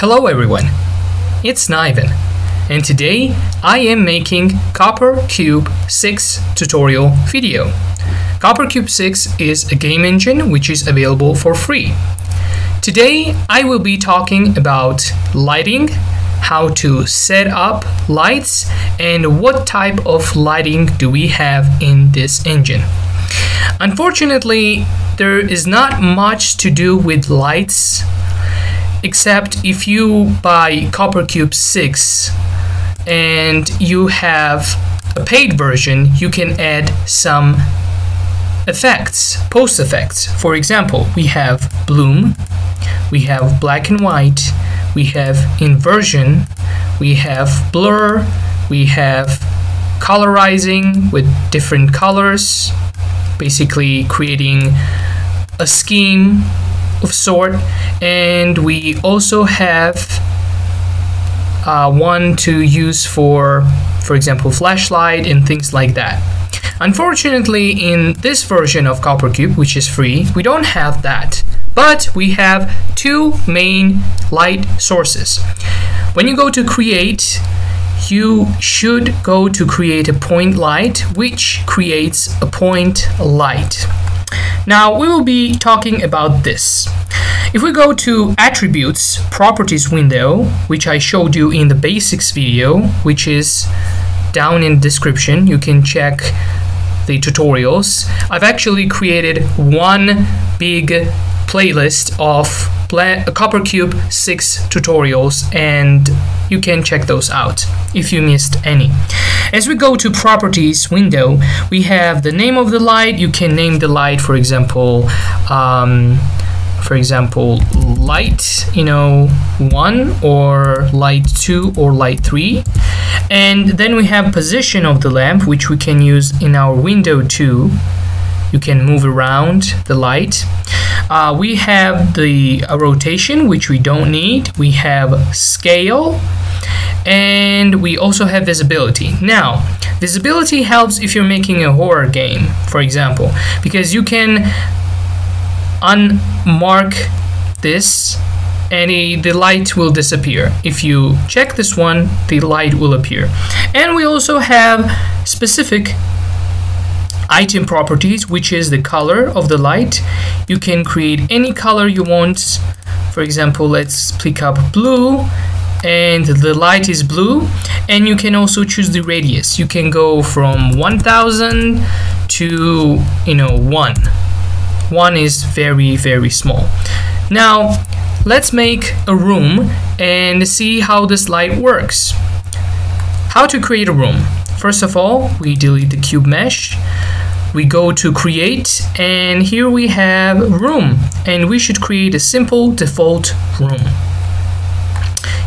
Hello everyone, it's Niven, and today I am making Copper Cube 6 tutorial video. Copper Cube 6 is a game engine which is available for free. Today I will be talking about lighting, how to set up lights, and what type of lighting do we have in this engine. Unfortunately, there is not much to do with lights except if you buy Copper Cube 6 and you have a paid version, you can add some effects, post effects. For example, we have bloom, we have black and white, we have inversion, we have blur, we have colorizing with different colors, basically creating a scheme of sort and we also have uh, one to use for for example flashlight and things like that. Unfortunately in this version of copper cube which is free we don't have that. But we have two main light sources. When you go to create you should go to create a point light which creates a point light now we will be talking about this. If we go to attributes properties window, which I showed you in the basics video, which is down in description, you can check the tutorials. I've actually created one big playlist of Copper Cube 6 tutorials and you can check those out if you missed any. As we go to properties window, we have the name of the light. You can name the light, for example, um, for example, light, you know, one or light two or light three. And then we have position of the lamp, which we can use in our window too. You can move around the light. Uh, we have the uh, rotation, which we don't need. We have scale, and we also have visibility. Now, visibility helps if you're making a horror game, for example, because you can unmark this and the light will disappear. If you check this one, the light will appear. And we also have specific item properties which is the color of the light. You can create any color you want. For example let's pick up blue and the light is blue. And you can also choose the radius. You can go from 1000 to you know 1 1 is very very small. Now let's make a room and see how this light works. How to create a room? First of all we delete the cube mesh we go to create and here we have room and we should create a simple default room.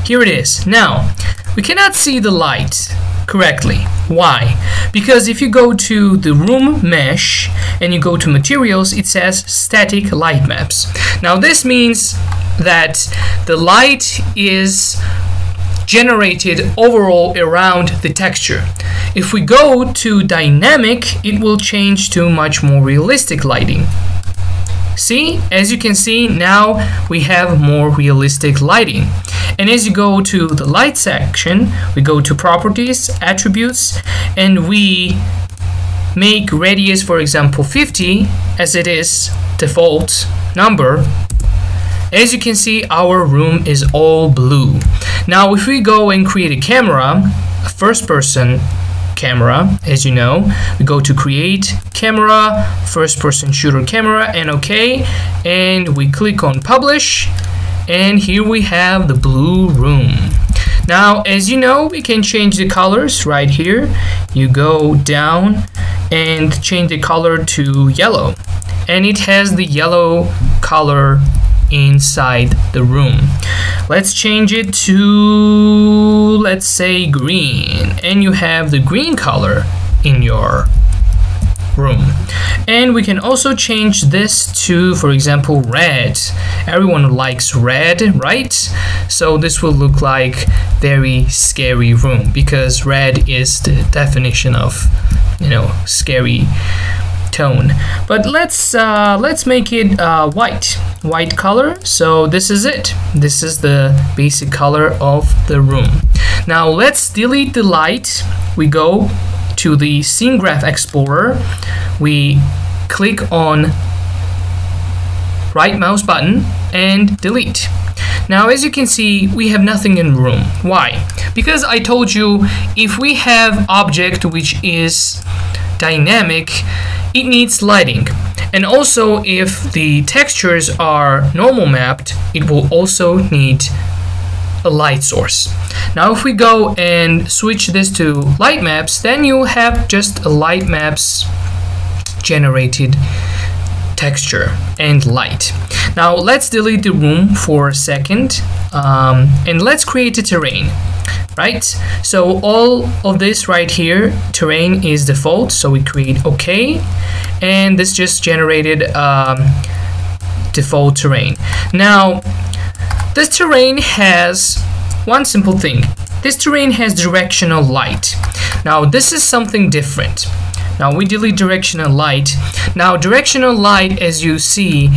Here it is. Now we cannot see the light correctly. Why? Because if you go to the room mesh and you go to materials it says static light maps. Now this means that the light is generated overall around the texture. If we go to dynamic, it will change to much more realistic lighting. See, as you can see, now we have more realistic lighting. And as you go to the light section, we go to properties, attributes, and we make radius, for example, 50, as it is default number, as you can see, our room is all blue. Now, if we go and create a camera, a first person camera, as you know, we go to create camera, first person shooter camera, and okay, and we click on publish, and here we have the blue room. Now, as you know, we can change the colors right here. You go down and change the color to yellow. And it has the yellow color inside the room. Let's change it to, let's say, green. And you have the green color in your room. And we can also change this to, for example, red. Everyone likes red, right? So this will look like very scary room because red is the definition of, you know, scary tone. But let's uh, let's make it uh, white. White color. So this is it. This is the basic color of the room. Now let's delete the light. We go to the scene graph explorer. We click on right mouse button and delete. Now as you can see we have nothing in room. Why? Because I told you if we have object which is dynamic it needs lighting. And also if the textures are normal mapped it will also need a light source. Now if we go and switch this to light maps then you have just a light maps generated texture and light. Now let's delete the room for a second um, and let's create a terrain right? So all of this right here terrain is default so we create OK. And this just generated um, default terrain. Now this terrain has one simple thing. This terrain has directional light. Now this is something different. Now we delete directional light. Now directional light as you see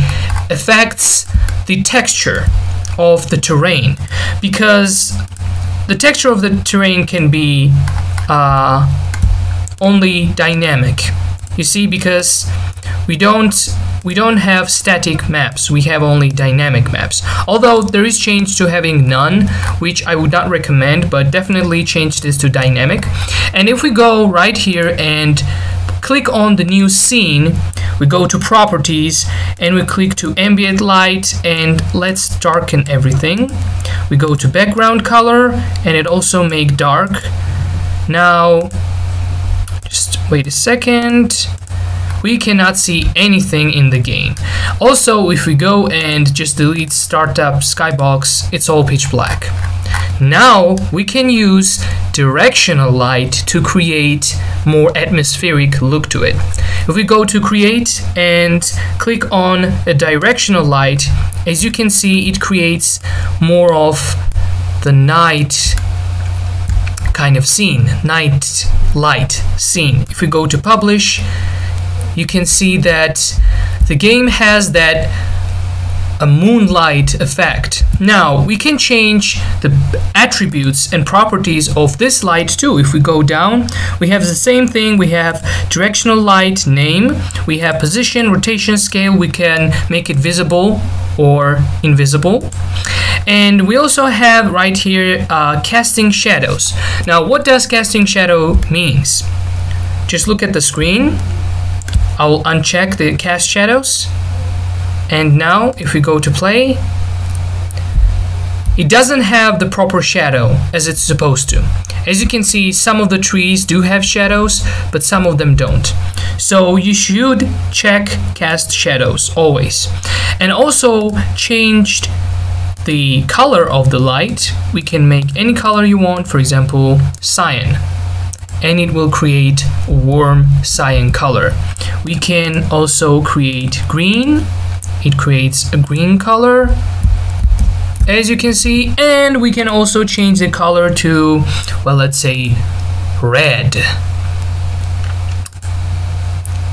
affects the texture of the terrain because the texture of the terrain can be uh, only dynamic. You see, because we don't we don't have static maps. We have only dynamic maps. Although there is change to having none which I would not recommend but definitely change this to dynamic. And if we go right here and click on the new scene we go to properties and we click to ambient light and let's darken everything. We go to background color and it also make dark. Now just wait a second. We cannot see anything in the game. Also if we go and just delete startup skybox it's all pitch black now we can use directional light to create more atmospheric look to it. If we go to create and click on a directional light, as you can see it creates more of the night kind of scene, night light scene. If we go to publish, you can see that the game has that a moonlight effect. Now we can change the attributes and properties of this light too. If we go down, we have the same thing. We have directional light name. We have position, rotation scale. We can make it visible or invisible. And we also have right here uh, casting shadows. Now what does casting shadow means? Just look at the screen. I will uncheck the cast shadows and now if we go to play it doesn't have the proper shadow as it's supposed to. As you can see some of the trees do have shadows but some of them don't. So you should check cast shadows always. And also changed the color of the light. We can make any color you want for example cyan. And it will create warm cyan color. We can also create green it creates a green color as you can see and we can also change the color to well let's say red.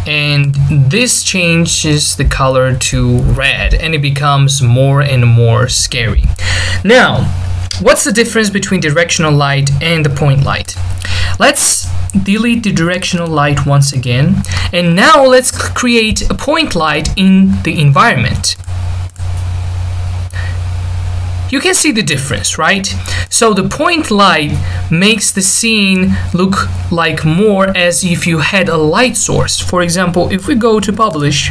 And this changes the color to red and it becomes more and more scary. Now what's the difference between directional light and the point light? Let's delete the directional light once again and now let's create a point light in the environment you can see the difference, right? So the point light makes the scene look like more as if you had a light source. For example, if we go to publish,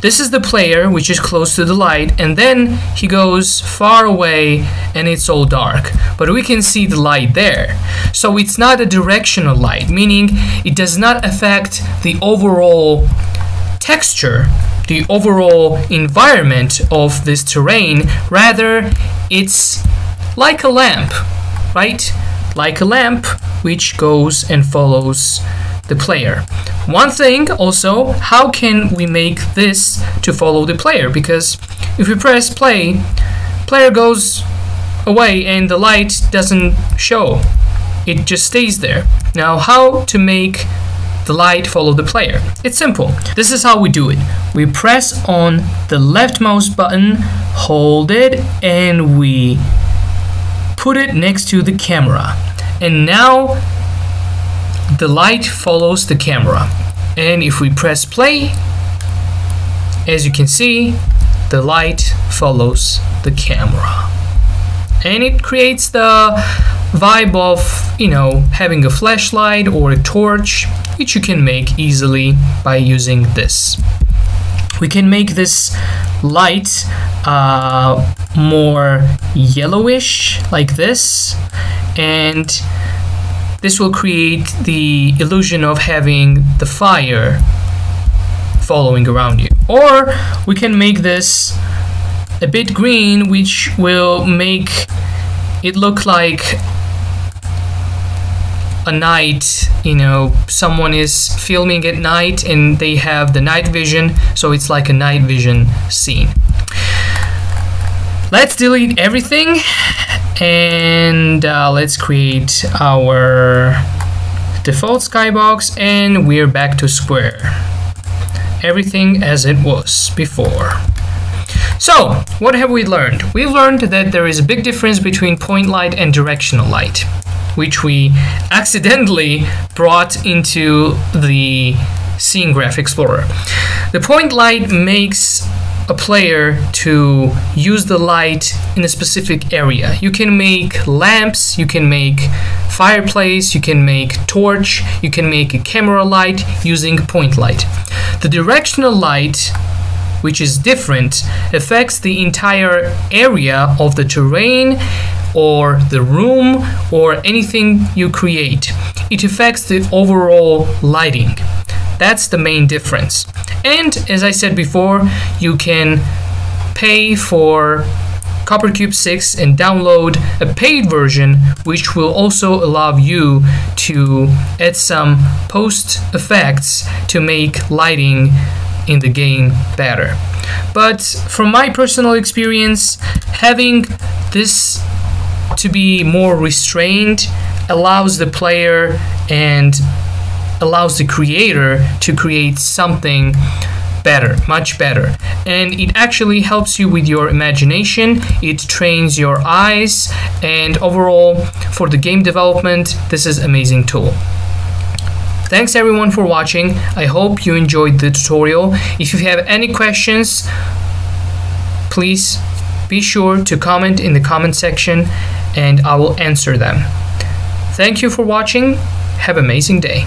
this is the player which is close to the light and then he goes far away and it's all dark. But we can see the light there. So it's not a directional light meaning it does not affect the overall texture the overall environment of this terrain. Rather it's like a lamp right? Like a lamp which goes and follows the player. One thing also, how can we make this to follow the player? Because if we press play, player goes away and the light doesn't show. It just stays there. Now how to make the light follow the player. It's simple. This is how we do it. We press on the left mouse button, hold it, and we put it next to the camera. And now the light follows the camera. And if we press play, as you can see, the light follows the camera. And it creates the vibe of, you know, having a flashlight or a torch, which you can make easily by using this. We can make this light uh, more yellowish, like this, and this will create the illusion of having the fire following around you. Or we can make this a bit green, which will make it look like a night you know someone is filming at night and they have the night vision so it's like a night vision scene let's delete everything and uh, let's create our default skybox and we're back to square everything as it was before so, what have we learned? We've learned that there is a big difference between point light and directional light which we accidentally brought into the Scene Graph Explorer. The point light makes a player to use the light in a specific area. You can make lamps, you can make fireplace, you can make torch, you can make a camera light using point light. The directional light which is different affects the entire area of the terrain or the room or anything you create. It affects the overall lighting. That's the main difference. And as I said before, you can pay for CopperCube 6 and download a paid version which will also allow you to add some post effects to make lighting in the game better. But from my personal experience, having this to be more restrained allows the player and allows the creator to create something better, much better. And it actually helps you with your imagination, it trains your eyes, and overall, for the game development, this is amazing tool. Thanks everyone for watching. I hope you enjoyed the tutorial. If you have any questions, please be sure to comment in the comment section and I will answer them. Thank you for watching. Have an amazing day.